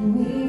We